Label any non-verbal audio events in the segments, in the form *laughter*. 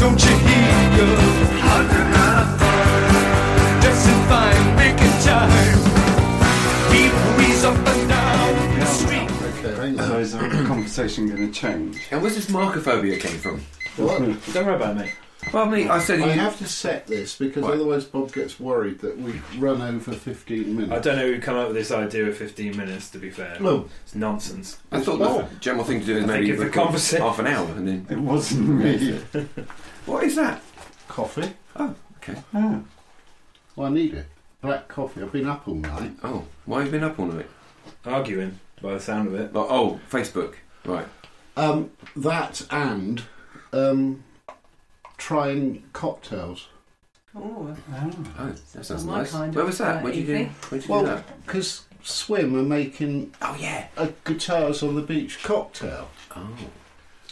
Don't you hear? Under my fire. Dressing fine, making time. Keep wheeze up and down the street. Okay, ain't those *coughs* conversation going to change? And where's this markophobia came from? What? Don't worry about me. Well, I mean, I said I you. have to set this because Right. otherwise Bob gets worried that we run over 15 minutes. I don't know who come up with this idea of 15 minutes, to be fair. Well, It's nonsense. I thought the general thing to do is I maybe think if the record conversa- half an hour and then. It wasn't me. *laughs* What is that? coffee. Oh, okay. Ah, Well, I need it. Black coffee. I've been up all night. Oh, why have you been up all night? Arguing, by the sound of it. Oh, oh Facebook. Right. Um, that and um, trying cocktails. Oh. Oh, that sounds my nice. kind Where of, was that? uh, Where'd you do? evening. Where'd you do Well, that? because Swim are making Oh yeah. a guitars on the beach cocktail, Oh.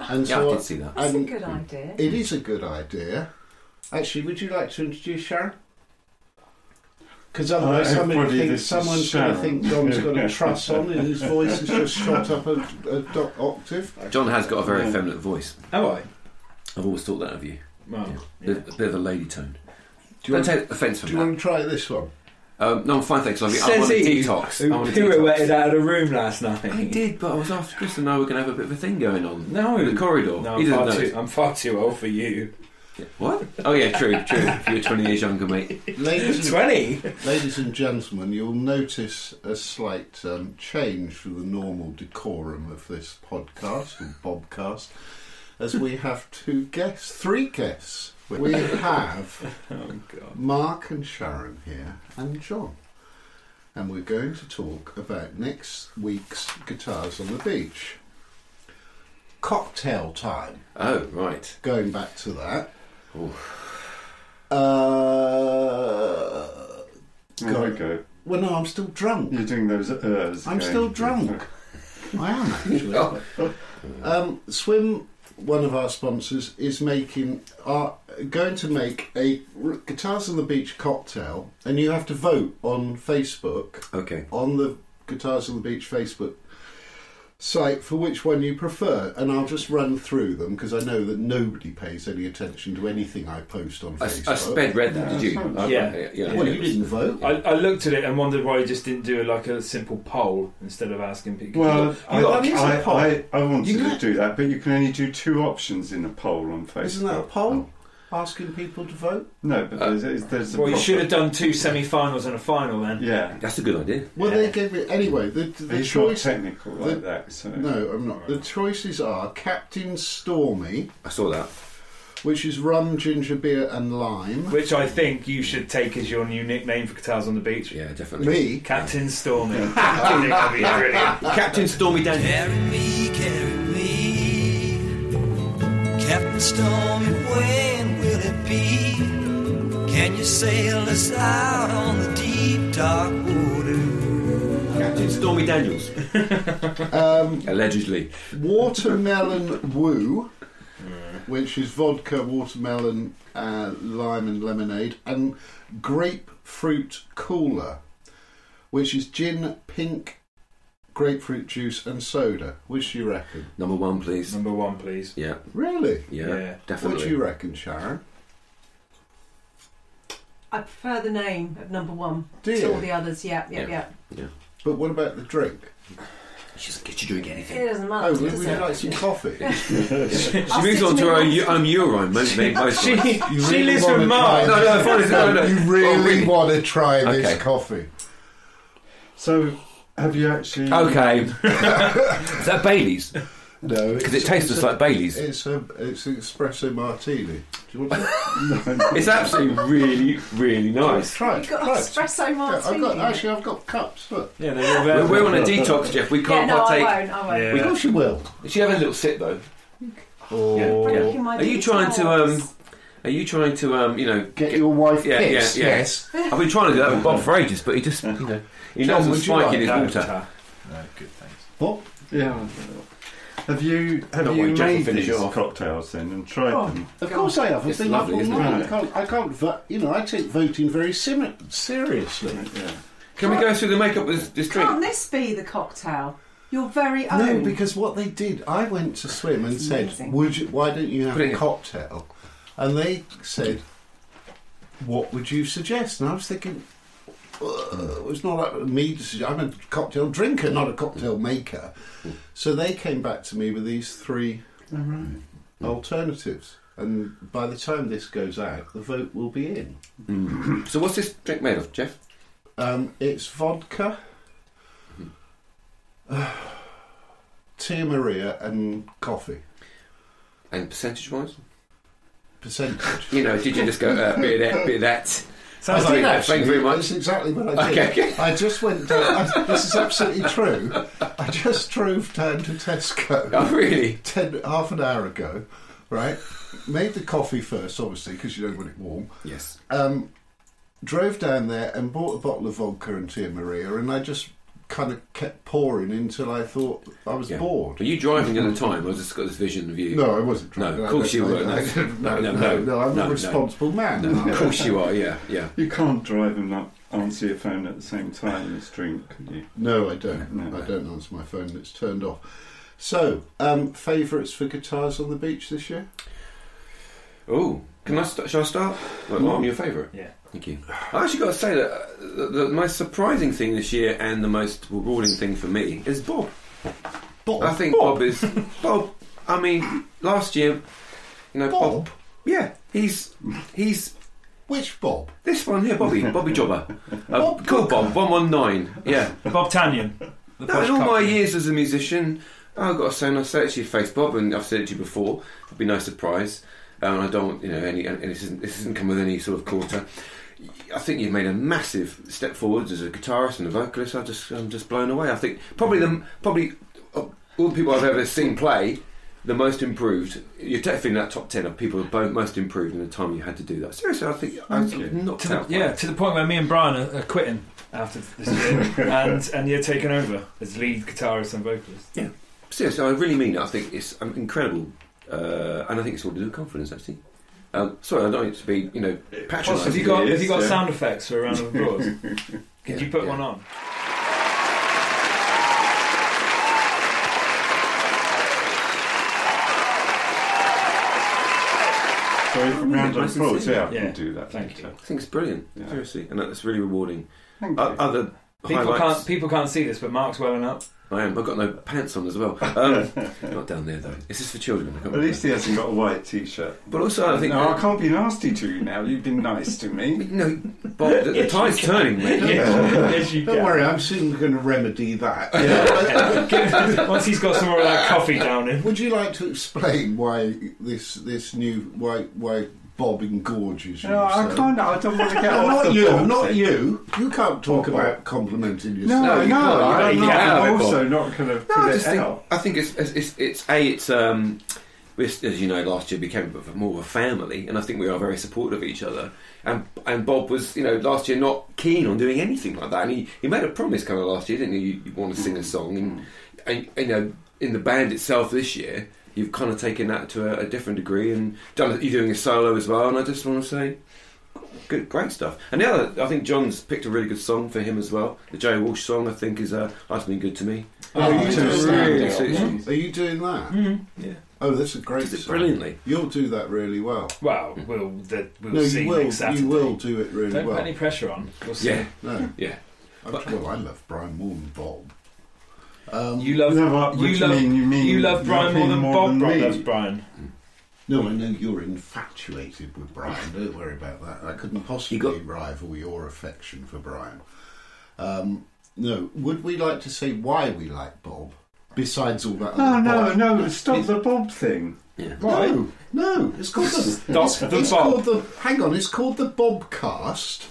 and Yeah, I so did see that. that's a and good idea. it is a good idea. Actually, would you like to introduce Sharon? Because otherwise, Uh, somebody everybody, thinks this is someone's going to Sharon. think Jon's got a *laughs* truss on and his voice has just shot up a, a do- octave. Jon has got a very Yeah. effeminate voice. Oh, I. I've always thought that of you. Well, A yeah. bit of a lady tone. Do you, Don't want, take offence from do you that. want to try this one? Um, no, I'm fine, thanks. I, mean, I Says want a he detox. I Who want a pirouetted detox. out of the room last night? I did, but I was after Chris and I were going to have a bit of a thing going on. No. In the corridor. No, he I'm doesn't far, know. too, I'm far too old for you. What? Oh yeah, true, true. If you're 20 years younger, mate. Ladies and, 20? ladies and gentlemen, you'll notice a slight um, change from the normal decorum of this podcast or Bobcast, as we have two guests, three guests. We have *laughs* Oh, Mark and Sharon here, and John. And we're going to talk about next week's Guitars on the Beach. Cocktail time. Oh right. Going back to that. Ooh. Uh, There we go. well, no, I'm still drunk. You're doing those ers. I'm again. still drunk. *laughs* I am actually. *laughs* um, Swim, one of our sponsors, is making are going to make a Guitars on the Beach cocktail, and you have to vote on Facebook Okay. on the Guitars on the Beach Facebook site for which one you prefer, and I'll just run through them because I know that nobody pays any attention to anything I post on I, I Facebook. sped read that. Did you? I- Yeah. yeah. well, you didn't vote. I, I looked at it and wondered why he just didn't do like a simple poll instead of asking people. Well, I, you got, that is a I, poll. I, I wanted You to do that, but you can only do two options in a poll on Facebook. Isn't that a poll? Asking people to vote? No, but Uh, there's, there's a well, you proper- should have done two semi-finals and a final then. Yeah, That's a good idea. Well, Yeah. they gave it anyway. The, the he's choice. not technical the- like that. So No, I'm not. The choices are Captain Stormy, I saw that. which is rum, ginger beer, and lime. Which I think you should take as your new nickname for Guitars on the Beach. Yeah, definitely. Me, Captain Stormy. *laughs* I think that'd be brilliant. Captain Stormy Daniels. Carry me, carry me. Captain Stormy, when sail us out on the deep, dark water? Captain Stormy Daniels. um, *laughs* Allegedly. watermelon woo, which is vodka, watermelon, uh, lime, and lemonade, and grapefruit cooler, which is gin, pink, grapefruit juice, and soda. Which do you reckon? Number one, please. Number one, please. Yeah, Really? yeah, Yeah. What do you reckon, Sharon? I prefer the name of number one Do to you? all the others. Yeah, yeah, yeah. Yeah. But what about the drink? She doesn't get you drink anything. It doesn't Oh, matter. would does would you it? like some coffee? *laughs* She I'll moves stick *laughs* on to to her me own, own Eurorhyme, most, most She, times. *laughs* she lives wanna from try Mars. No, no, fine, no, no. You Oh, really really? want to try this Okay. coffee? So, have you actually? Okay. Is that Bailey's? No, Because it tastes just like Bailey's. It's a it's an espresso martini. Do you want to *laughs* It's absolutely really, really nice. try it? You've got try it. espresso Yeah, martini. I've got, actually, I've got cups. Look. Yeah, they're all. We're, we're on a detox, Jeff. We can't no, I partake. won't. I won't. Yeah. Of course you will. She have a little sip though. Or Yeah. Breaking my Are you trying to um? Are you trying to um? You know, get your wife Yeah, yeah, pissed. yeah. Yes. I've been trying to do that with Bob for ages, but he just, you know, he Jon, knows a would spike like in his water. No, good, thanks. What? Yeah. Have you have Not you wait, Jeff will made finish these off. cocktails then and tried Oh. them? Of course I have. I've It's been lovely, up all isn't it? night. I can't. I can't. Vo- you know, I take voting very sim- seriously. Yeah. Can we go through the makeup with this drink? Can't this be the cocktail? Your very own. No, because what they did, I went to swim and That's said, amazing. "Would you? Why don't you have Put it a in. Uh, it's not to me. To, I'm a cocktail drinker, not a cocktail maker. So they came back to me with these three right. alternatives. And by the time this goes out, the vote will be in. Mm. So what's this drink made of, Jeff? Um, it's vodka, *sighs* uh, Tia Maria, and coffee. And percentage-wise? Percentage. You know, did you just go uh, bit of that, bit of that? Sounds I like- did thank actually. you very much. That's exactly what I did. Okay, okay. I just went down. I, this is absolutely true. I just drove down to Tesco Oh, really? ten, half an hour ago, right? Made the coffee first, obviously, because you don't want it warm. Yes. Um, drove down there and bought a bottle of vodka and Tia Maria, and I just kind of kept pouring until I thought I was Yeah. bored. Were you driving at the *laughs* time, I just got this vision of you? No, I wasn't. Driving. No, of course you weren't. I- I- No, *laughs* No, no, no, no. no, I'm No, a no. responsible man. Of course you are. Yeah, yeah. You can't drive and not answer your phone at the same time and this drink, could you? No, I don't. No. I don't answer my phone. It's turned off. So, um, favourites for guitars on the beach this year? Oh, can I? St- shall I start? Like, what, your favourite? Yeah. Thank you. I actually got to say that uh, the, the most surprising thing this year and the most rewarding thing for me is Bob. Bob. I think Bob, is Bob. I mean, last year, you know, Bob. Bob. yeah, he's he's Which Bob? this one here, Bobby, *laughs* Bobby Jobber. Uh, Bob cool, Bob, one one nine. Yeah. Bob Tanyan. The No, in all my years as a musician, I've got to say, and I say it to your face, Bob, and I've said it to you before, it'd be no surprise. And I don't, you know, any, and this isn't this isn't come with any sort of quarter. I think you've made a massive step forwards as a guitarist and a vocalist. I just, I'm just blown away. I think probably the probably all the people I've ever seen play, the most improved. You're definitely in that top ten of people most improved in the time you had to do that. Seriously, I think I Thank you. knocked To the, yeah, to the point where me and Brian are, are quitting after this year, *laughs* and and you're taking over as lead guitarist and vocalist. Yeah, seriously, I really mean it. I think it's um, incredible, uh, and I think it's all to do with confidence. Actually, um, sorry, I don't need to be, you know, Have you got Have you got yeah. sound effects for a round of applause? *laughs* Could Yeah, you put yeah. one on? So if really round of nice and applause, simple. yeah, I can do that. Thank you. I think it's brilliant. Yeah. Seriously, and that's really rewarding. Thank O- you. other People highlights. can't People can't see this, but Mark's welling up. I am. I've got no pants on as well. Um, *laughs* not down there though. This is for children. At least he hasn't got a white t-shirt. But also, I think. no, I can't be nasty to you now. You've been nice to me. *laughs* No, Bob, the, the tide's turning, mate. yes, you Don't can. worry, I'm soon going to remedy that. *laughs* Once he's got some more of that coffee down him. Would you like to explain why this this new why why Bob engorges you? No, I so? can't. I don't want to get *laughs* off not the you, ball not you. You can't talk What, what? about complimenting yourself. No, no, you can't. I'm You not. can't have I'm also Bob. not going to No, I it just think out. I think it's it's, it's, it's a it's um this, as you know last year became a bit of a- more of a family and I think we are very supportive of each other and and Bob was you know last year not keen on doing anything like that and he, he made a promise kind of last year didn't he you, you want to sing a song and, and you know in the band itself this year you've kind of taken that to a, a different degree and done you're doing a solo as well and I just want to say good great stuff and the other I think Jon's picked a really good song for him as well the Joe Walsh song I think is uh, Life's Been Good to Me Oh, you Oh, do that? really suits. Are you doing that? Mm, yeah. Oh, that's a great Does it song. brilliantly. You'll do that really well. Well, we'll the, we'll no, see you will. next Saturday. You will do it really Don't well. put any pressure on. We'll see. Yeah, No, yeah. But- well, I love Brian more than Bob. Um, You love No, what, what you love you mean? You mean you love Brian more than more Bob than Bob loves Brian. no, I know you're infatuated with Brian. Don't worry about that. I couldn't possibly got- rival your affection for Brian. Um, no, would we like to say why we like Bob? Besides all that. No, other no, Bob? no. Stop the Bob thing. Yeah. No, no, it's called the. Stop it's, the it's Bob. called the. Hang on, it's called the Bobcast.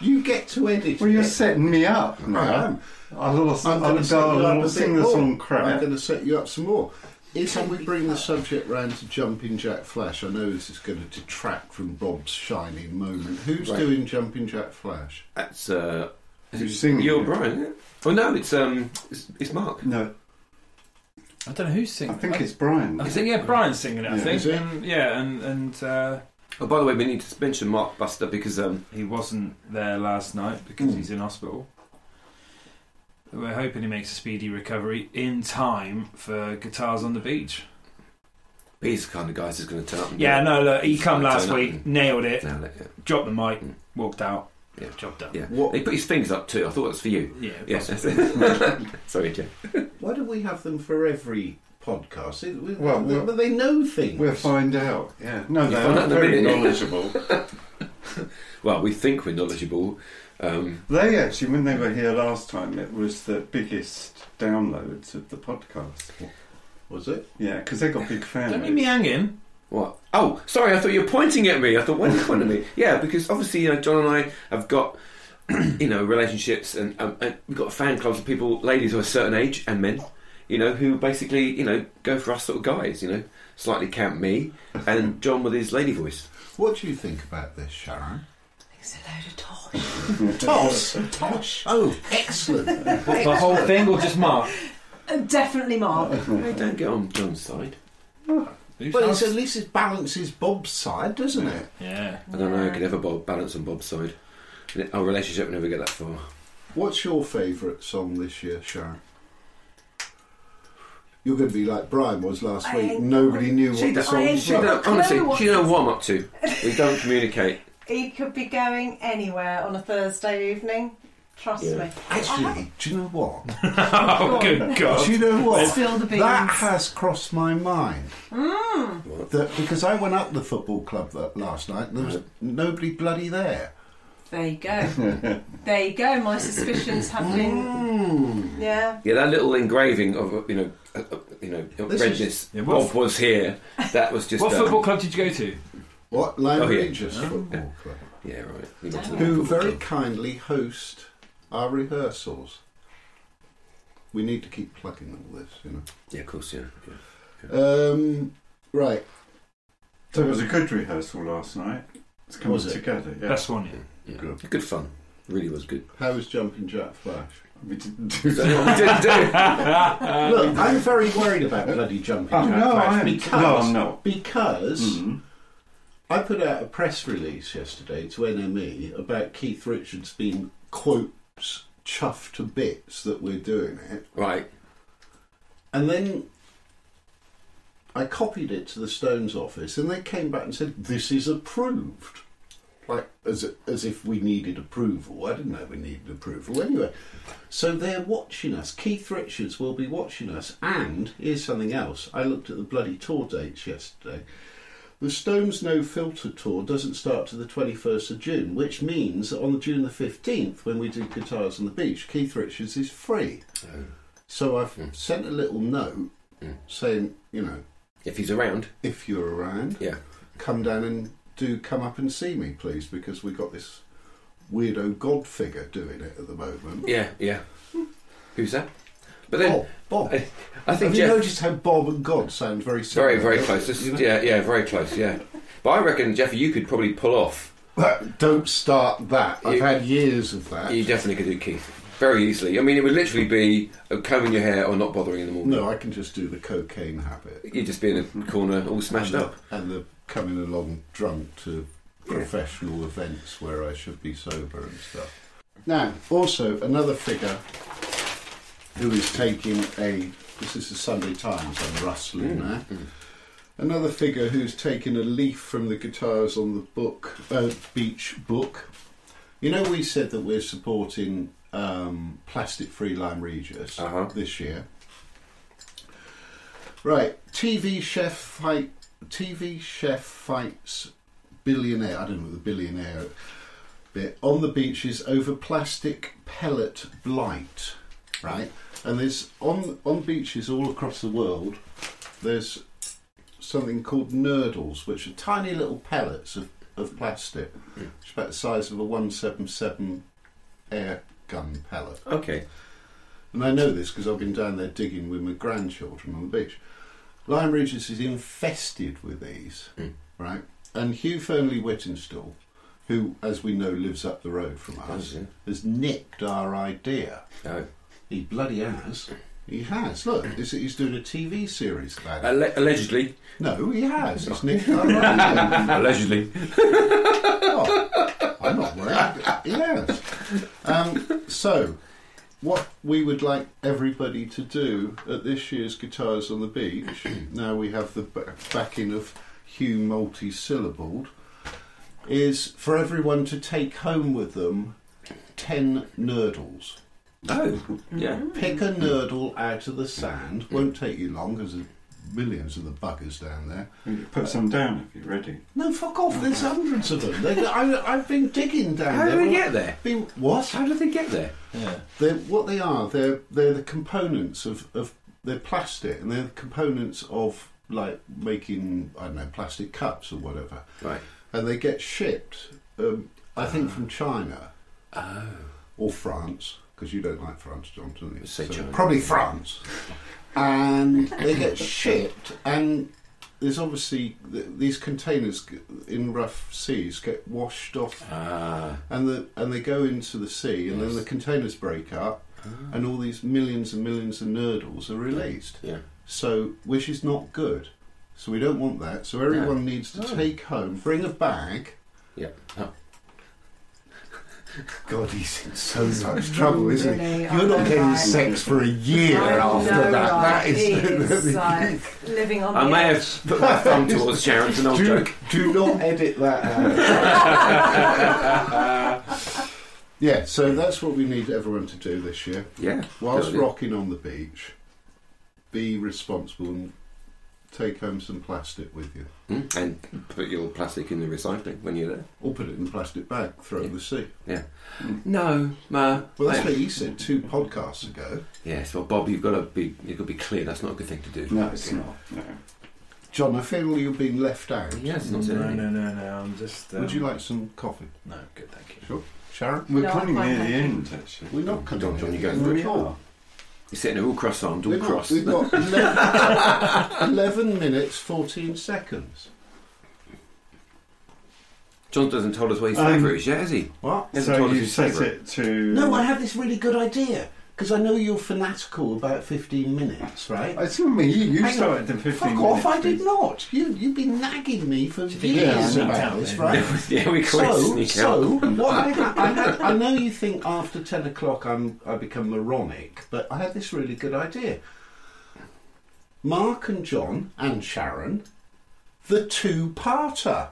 You get to edit. Well, you're it. setting me up I now. am. I'll, I'll, I'm going to set you up a sing bit the more. song I'm going to set you up some more. Is we bring the subject round to Jumping Jack Flash? I know this is going to detract from Bob's shining moment. Who's Right. doing Jumping Jack Flash? That's uh, Who's singing You or it? Brian? Isn't? Oh no, it's um, it's, it's Mark. No, I don't know who's singing. I singing. think it's Brian. I think yeah, Brian's singing it. I Yeah. think. Is it? And, yeah, and and uh, Oh, by the way, we need to mention Mark Buster because um, he wasn't there last night because Mm. he's in hospital. We're hoping he makes a speedy recovery in time for guitars on the beach. he's the kind of guy who's going to turn up. And Yeah, do no, look, he come Turn last up week, and- nailed it. it, Nailed it, yeah. dropped the mic, Mm. walked out. Yeah. Job done. Yeah. What- They put his fingers up too. I thought it was for you. Yeah. Yes. possibly. *laughs* *laughs* Sorry, Jeff. Why do we have them for every podcast? It- we- Well, they- we'll- but they know things. We'll find out. Yeah. No, You they're in very minute. knowledgeable. *laughs* Well, we think we're knowledgeable. Um, they actually, when they were here last time, it was the biggest downloads of the podcast. Was it? Yeah, because they got big fans. Don't leave me hanging. what? Oh, sorry. I thought you were pointing at me. I thought, why are you pointing at me? *laughs* Yeah, because obviously, you know, Jon and I have got, *clears throat* you know, relationships, and, um, and we've got fan clubs of people, ladies of a certain age, and men, you know, who basically, you know, go for us sort of guys. You know, slightly camp me, and Jon with his lady voice. What do you think about this, Sharon? It's a load of tosh. *laughs* tosh? Tosh. Oh, excellent. *laughs* The whole thing or just Mark? Uh, Definitely Mark. *laughs* Hey, don't get on Jon's side. Well, it's, at least it balances Bob's side, doesn't it? Yeah. I don't know. I could ever balance on Bob's side. Our relationship would never get that far. What's your favourite song this year, Sharon? You're going to be like Brian was last I week. ain't- Nobody knew what the don't- I song ain't was. She got don't, a clue honestly, what she don't know what I'm up to. *laughs* We don't communicate. He could be going anywhere on a Thursday evening. Trust Yeah. me. Actually, do you know what? *laughs* Oh, good God. do you know what? Spill the beans. That has crossed my mind. What? That because I went up the football club last night and there was nobody bloody there. There you go. *laughs* there you go. My suspicions have been. Mm. Yeah. Yeah, that little engraving of you know, uh, uh, you know, This redness. Yeah, what- Bob was here. That was just. What um, football club did you go to? What Lyme Oh, yeah. Regis Football Club, Yeah, right. We got to the who football very club. kindly host our rehearsals. We need to keep plugging all this, you know. Yeah, of course. Yeah. yeah. Um, right. So it was a good rehearsal last night. It's coming Was it? together. Yeah. Best one, yeah. Yeah. Good. Good fun. Really was good. How was Jumping Jack Flash? *laughs* We didn't do that. we didn't do. *laughs* Look, I'm very worried about bloody Jumping Oh, Jack no, Flash I am. because No, I'm not. because Mm. I put out a press release yesterday to NME about Keith Richards being quotes chuffed to bits that we're doing it, Right. and then I copied it to the Stones office, and they came back and said this is approved. Like as as if we needed approval. I didn't know we needed approval anyway. So they're watching us. Keith Richards will be watching us. And here's something else. I looked at the bloody tour dates yesterday. The Stones No Filter tour doesn't start to the 21st of June, which means that on June the 15th, when we do Guitars on the Beach, Keith Richards is free. Oh. So I've Mm. sent a little note Mm. saying, you know, If he's around. if you're around, Yeah. come down and do come up and see me, please, because we've got this weirdo god figure doing it at the moment. Yeah. Yeah. Who's that? But then Bob, Bob. I, I think Have you noticed how Bob and God sound very similar? Very, very close. This- You know? yeah, yeah, very close. Yeah. But I reckon, Jeffy, you could probably pull off. But don't start that. I've You- had years of that. You definitely could do Keith very easily. I mean, it would literally be combing your hair or not bothering in the morning. no, I can just do the cocaine habit. You'd just be in a corner, all smashed and up. The, and the coming along drunk to professional events where I should be sober and stuff. Now, also another figure who is taking a. This is the Sunday Times. I'm rustling Mm, now. mm. Another figure who's taken a leaf from the guitars on the book, uh, beach book. You know, we said that we're supporting um, Plastic Free Lyme Regis Uh-huh. this year. Right, TV chef fight. TV chef fights billionaire. I don't know the billionaire bit on the beaches over plastic pellet blight. Right, and there's on on beaches all across the world. There's something called nurdles, which are tiny little pellets of, of plastic, Mm. which is about the size of a 177 air gun pellet. Okay. And I know this because I've been down there digging with my grandchildren on the beach. Lyme Regis is infested with these, Mm. right? And Hugh Fearnley-Whittingstall, who, as we know, lives up the road from us, Oh, has nicked our idea. Oh. He bloody has. He has. Look, he's, he's doing a TV series about it. Alle- allegedly. No, he has. He's nicked our *laughs* idea. allegedly. Oh, I'm not worried. He has. Um, so, what we would like everybody to do at this year's Guitars on the Beach, *clears throat* now we have the backing of Hugh multi-syllabled, is for everyone to take home with them ten nurdles. Oh, yeah. Pick a nurdle out of the sand. Won't take you long because there's millions of the buggers down there. You Put some down if you're ready. No, fuck off. There's hundreds of them. They, I, I've been digging down How there. did they get there? Been, what? How did they get there? Yeah. They're, what they are, they're they're the components of, of they're plastic, and they're the components of like making I don't know plastic cups or whatever, Right. and they get shipped. Um, I think from China Oh. or France because you don't like France, Jon, do you? Say China. Probably France, and *laughs* they get shipped, and there's obviously th- these containers g- in rough seas get washed off Ah. and the and they go into the sea, and then Yes. the containers break up, and all these millions and millions of nurdles are released. Yeah. So, which is not good. So we don't want that. So everyone needs to Oh. take home, bring a bag. Yeah. Oh. God, he's in so much trouble, isn't he? You're not getting right? sex for a year I after that. right? That He is. is like living on I the may edge. have put my thumb towards Sharon's an old do, joke. do not edit that out. *laughs* yeah, so that's what we need everyone to do this year. Yeah. Whilst good idea. rocking on the beach, be responsible and take home some plastic with you. Mm, And put your plastic in the recycling when you're there. Or put it in a plastic bag, throw it in the sea. Yeah. No, Ma. Well, that's I- what you said two podcasts ago. Yes, well, Bob, you've got to be you've got to be clear. That's not a good thing to do. No, it's not. No. Jon, I feel you've been left out. Yes, not No, no, no, no. I'm just. Um, Would you like some coffee? No, good, thank you. Sure. Sharon? We're No, coming near the end, actually. We're not coming Jon, Jon, you go in for at it. all. You're sitting there all cross-armed, all We've got, cross. we've got *laughs* 11, 11 minutes, 14 seconds. Jon doesn't tell us what his Um, favourite is yet, has he? What? Hasn't So told us you his set favourite. it to. No, I have this really good idea. Because I know you're fanatical about 15 minutes, right? It's not me. You Hang on. started the 15 Fuck minutes. off, I did not. You, you've been nagging me for you years you about this, right? *laughs* yeah, we quite So, sneak so out. what I, ha- I, had, I know you think after 10 o'clock I'm, I become moronic, but I had this really good idea. Mark and Jon and Sharon, the two-parter.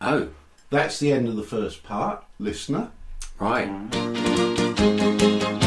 Oh, That's the end of the first part, listener. right. Right.